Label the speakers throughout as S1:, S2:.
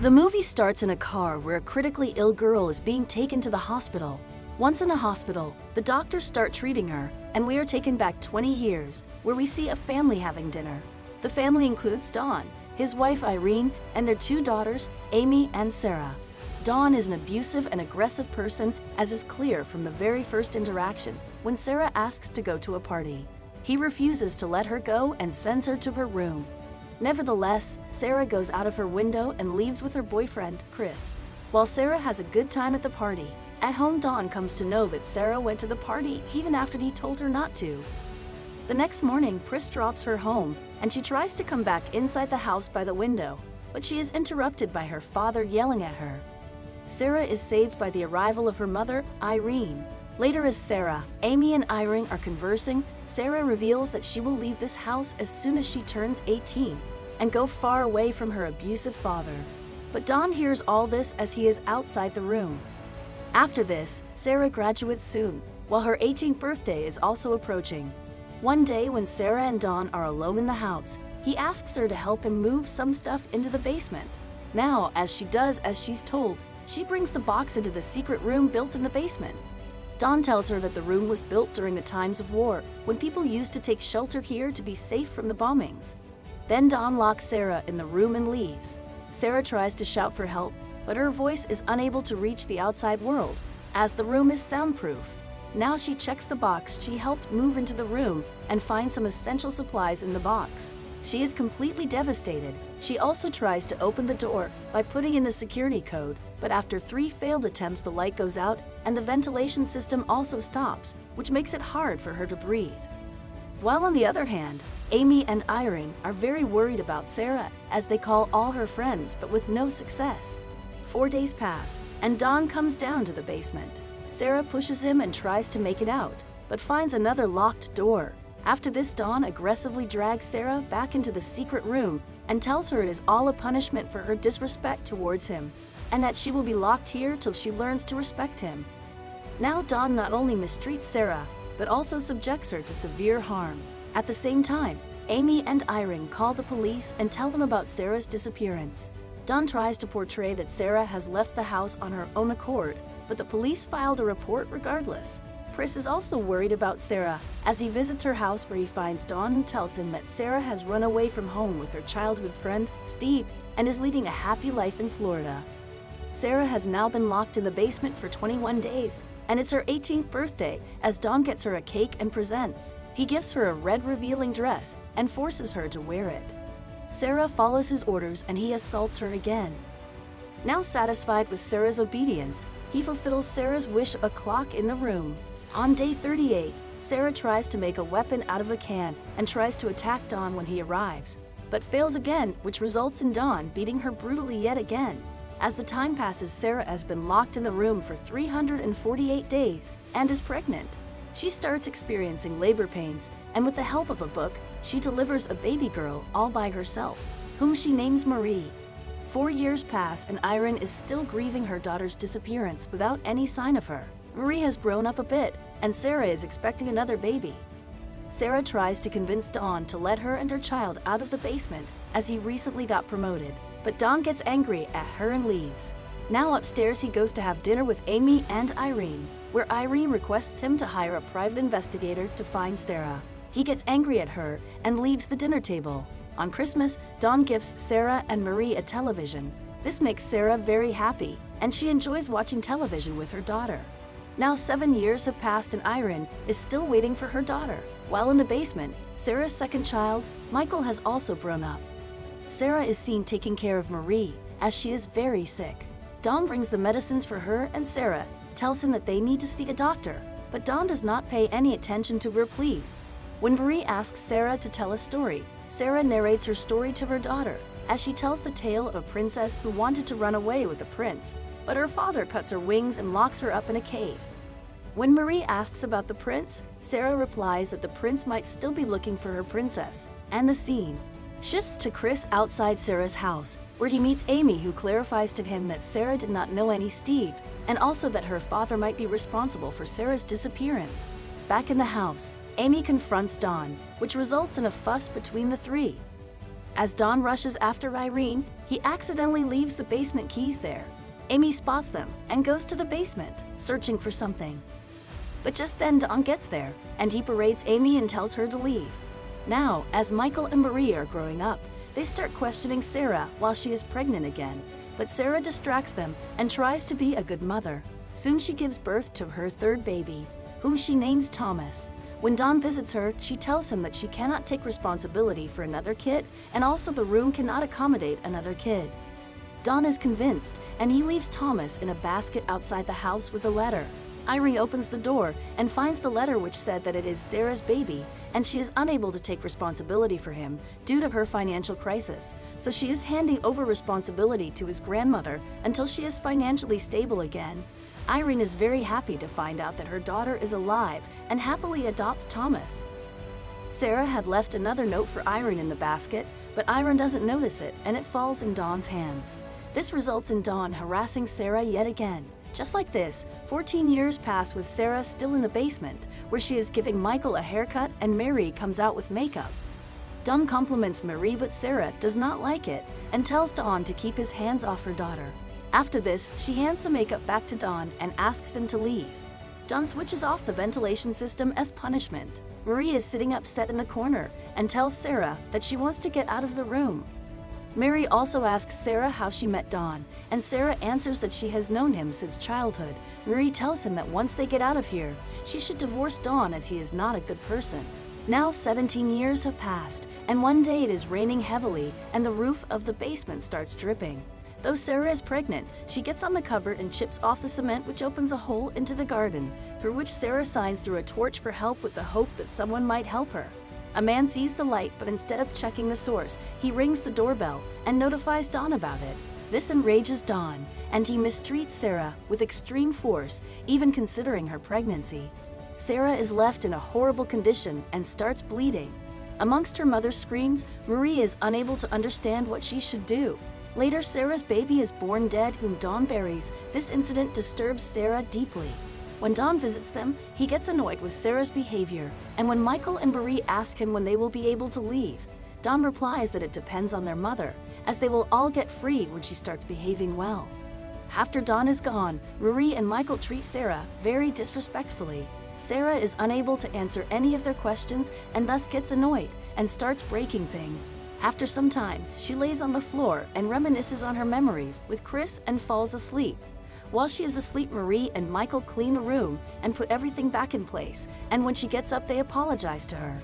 S1: The movie starts in a car where a critically ill girl is being taken to the hospital. Once in the hospital, the doctors start treating her, and we are taken back 20 years, where we see a family having dinner. The family includes Don, his wife Irene, and their two daughters, Amy and Sarah. Don is an abusive and aggressive person, as is clear from the very first interaction when Sarah asks to go to a party. He refuses to let her go and sends her to her room. Nevertheless, Sarah goes out of her window and leaves with her boyfriend, Chris. While Sarah has a good time at the party, at home Don comes to know that Sarah went to the party even after he told her not to. The next morning, Chris drops her home and she tries to come back inside the house by the window, but she is interrupted by her father yelling at her. Sarah is saved by the arrival of her mother, Irene. Later as Sarah, Amy and Irene are conversing, Sarah reveals that she will leave this house as soon as she turns 18 and go far away from her abusive father. But Don hears all this as he is outside the room. After this, Sarah graduates soon, while her 18th birthday is also approaching. One day when Sarah and Don are alone in the house, he asks her to help him move some stuff into the basement. Now, as she does as she's told, she brings the box into the secret room built in the basement. Don tells her that the room was built during the times of war, when people used to take shelter here to be safe from the bombings. Then Don locks Sarah in the room and leaves. Sarah tries to shout for help, but her voice is unable to reach the outside world, as the room is soundproof. Now she checks the box she helped move into the room and finds some essential supplies in the box. She is completely devastated. She also tries to open the door by putting in the security code, but after three failed attempts the light goes out and the ventilation system also stops, which makes it hard for her to breathe. While on the other hand, Amy and Irene are very worried about Sarah as they call all her friends but with no success. Four days pass and Don comes down to the basement. Sarah pushes him and tries to make it out, but finds another locked door. After this, Don aggressively drags Sarah back into the secret room and tells her it is all a punishment for her disrespect towards him, and that she will be locked here till she learns to respect him. Now Don not only mistreats Sarah, but also subjects her to severe harm. At the same time, Amy and Irene call the police and tell them about Sarah's disappearance. Don tries to portray that Sarah has left the house on her own accord, but the police filed a report regardless. Chris is also worried about Sarah as he visits her house where he finds Don who tells him that Sarah has run away from home with her childhood friend, Steve, and is leading a happy life in Florida. Sarah has now been locked in the basement for 21 days, and it's her 18th birthday as Don gets her a cake and presents. He gives her a red revealing dress and forces her to wear it. Sarah follows his orders and he assaults her again. Now satisfied with Sarah's obedience, he fulfills Sarah's wish of a clock in the room. On day 38, Sarah tries to make a weapon out of a can and tries to attack Don when he arrives, but fails again, which results in Don beating her brutally yet again. As the time passes, Sarah has been locked in the room for 348 days and is pregnant. She starts experiencing labor pains, and with the help of a book, she delivers a baby girl all by herself, whom she names Marie. Four years pass and Irene is still grieving her daughter's disappearance without any sign of her. Marie has grown up a bit, and Sarah is expecting another baby. Sarah tries to convince Don to let her and her child out of the basement as he recently got promoted, but Don gets angry at her and leaves. Now upstairs he goes to have dinner with Amy and Irene, where Irene requests him to hire a private investigator to find Sarah. He gets angry at her and leaves the dinner table. On Christmas, Don gifts Sarah and Marie a television. This makes Sarah very happy, and she enjoys watching television with her daughter. Now seven years have passed and Irene is still waiting for her daughter. While in the basement, Sarah's second child, Michael, has also grown up. Sarah is seen taking care of Marie, as she is very sick. Don brings the medicines for her and Sarah, tells him that they need to see a doctor, but Don does not pay any attention to her pleas. When Marie asks Sarah to tell a story, Sarah narrates her story to her daughter as she tells the tale of a princess who wanted to run away with a prince, but her father cuts her wings and locks her up in a cave. When Marie asks about the prince, Sarah replies that the prince might still be looking for her princess, and the scene shifts to Chris outside Sarah's house, where he meets Amy who clarifies to him that Sarah did not know any Steve, and also that her father might be responsible for Sarah's disappearance. Back in the house, Amy confronts Don, which results in a fuss between the three. As Don rushes after Irene, he accidentally leaves the basement keys there. Amy spots them and goes to the basement, searching for something. But just then Don gets there, and he berates Amy and tells her to leave. Now, as Michael and Marie are growing up, they start questioning Sarah while she is pregnant again, but Sarah distracts them and tries to be a good mother. Soon she gives birth to her third baby, whom she names Thomas. When Don visits her, she tells him that she cannot take responsibility for another kid and also the room cannot accommodate another kid. Don is convinced and he leaves Thomas in a basket outside the house with a letter. Irene opens the door and finds the letter which said that it is Sarah's baby and she is unable to take responsibility for him due to her financial crisis. So she is handing over responsibility to his grandmother until she is financially stable again. Irene is very happy to find out that her daughter is alive and happily adopts Thomas. Sarah had left another note for Irene in the basket, but Irene doesn't notice it and it falls in Don's hands. This results in Don harassing Sarah yet again. Just like this, 14 years pass with Sarah still in the basement, where she is giving Michael a haircut and Mary comes out with makeup. Don compliments Marie but Sarah does not like it and tells Don to keep his hands off her daughter. After this, she hands the makeup back to Don and asks him to leave. Don switches off the ventilation system as punishment. Marie is sitting upset in the corner and tells Sarah that she wants to get out of the room. Mary also asks Sarah how she met Don, and Sarah answers that she has known him since childhood. Marie tells him that once they get out of here, she should divorce Don as he is not a good person. Now 17 years have passed, and one day it is raining heavily and the roof of the basement starts dripping. Though Sarah is pregnant, she gets on the cupboard and chips off the cement which opens a hole into the garden, through which Sarah signs through a torch for help with the hope that someone might help her. A man sees the light, but instead of checking the source, he rings the doorbell and notifies Don about it. This enrages Don, and he mistreats Sarah with extreme force, even considering her pregnancy. Sarah is left in a horrible condition and starts bleeding. Amongst her mother's screams, Marie is unable to understand what she should do. Later, Sarah's baby is born dead, whom Don buries. This incident disturbs Sarah deeply. When Don visits them, he gets annoyed with Sarah's behavior, and when Michael and Marie ask him when they will be able to leave, Don replies that it depends on their mother, as they will all get free when she starts behaving well. After Don is gone, Marie and Michael treat Sarah very disrespectfully. Sarah is unable to answer any of their questions and thus gets annoyed and starts breaking things. After some time, she lays on the floor and reminisces on her memories with Chris and falls asleep. While she is asleep, Marie and Michael clean the room and put everything back in place, and when she gets up, they apologize to her.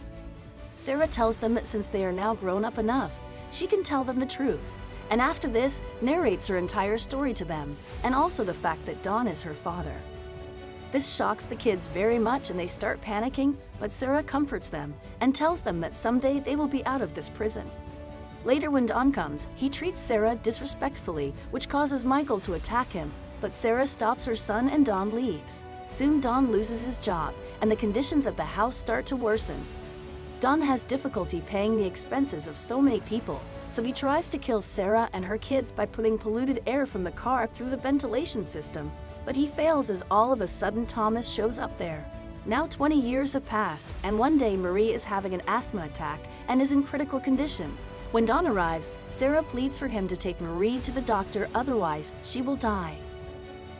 S1: Sarah tells them that since they are now grown up enough, she can tell them the truth, and after this, narrates her entire story to them, and also the fact that Don is her father. This shocks the kids very much and they start panicking, but Sarah comforts them and tells them that someday they will be out of this prison. Later, when Don comes, he treats Sarah disrespectfully, which causes Michael to attack him, but Sarah stops her son and Don leaves. Soon Don loses his job, and the conditions at the house start to worsen. Don has difficulty paying the expenses of so many people, so he tries to kill Sarah and her kids by putting polluted air from the car through the ventilation system. But he fails as all of a sudden Thomas shows up there. Now 20 years have passed, and one day Marie is having an asthma attack and is in critical condition. When Don arrives, Sarah pleads for him to take Marie to the doctor, otherwise, she will die.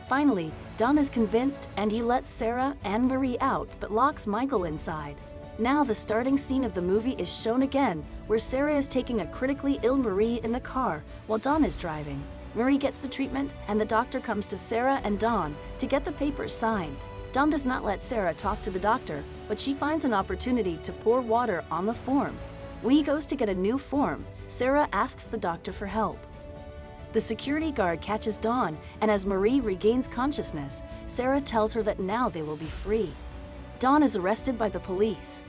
S1: Finally, Don is convinced and he lets Sarah and Marie out but locks Michael inside. Now, the starting scene of the movie is shown again, where Sarah is taking a critically ill Marie in the car while Don is driving. Marie gets the treatment, and the doctor comes to Sarah and Don to get the papers signed. Don does not let Sarah talk to the doctor, but she finds an opportunity to pour water on the form. When he goes to get a new form, Sarah asks the doctor for help. The security guard catches Don, and as Marie regains consciousness, Sarah tells her that now they will be free. Don is arrested by the police.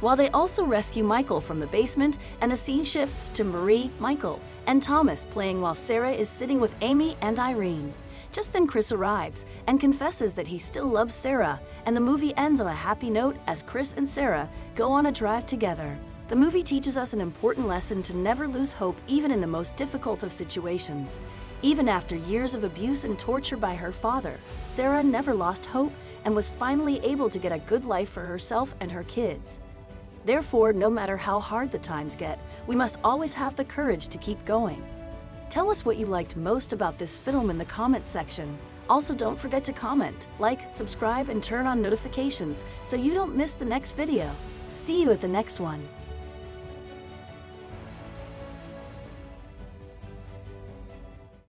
S1: While they also rescue Michael from the basement, and the scene shifts to Marie, Michael, and Thomas playing while Sarah is sitting with Amy and Irene. Just then Chris arrives and confesses that he still loves Sarah, and the movie ends on a happy note as Chris and Sarah go on a drive together. The movie teaches us an important lesson to never lose hope even in the most difficult of situations. Even after years of abuse and torture by her father, Sarah never lost hope and was finally able to get a good life for herself and her kids. Therefore, no matter how hard the times get, we must always have the courage to keep going. Tell us what you liked most about this film in the comments section. Also, don't forget to comment, like, subscribe, and turn on notifications so you don't miss the next video. See you at the next one.